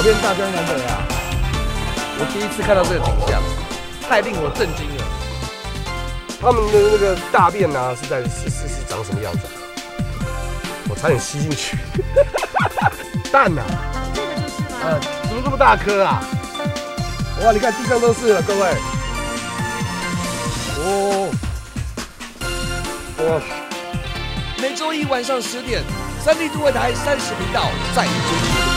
跑遍大江南北啊！我第一次看到这个景象，太令我震惊了。他们的那个大便啊，是在是是是长什么样子？我差点吸进去。蛋呐、这个就是吗？呃，怎么这么大颗啊？哇，你看地上都是了，各位。哦，哇，每周一晚上十点，三立都会台三十频道，在你求。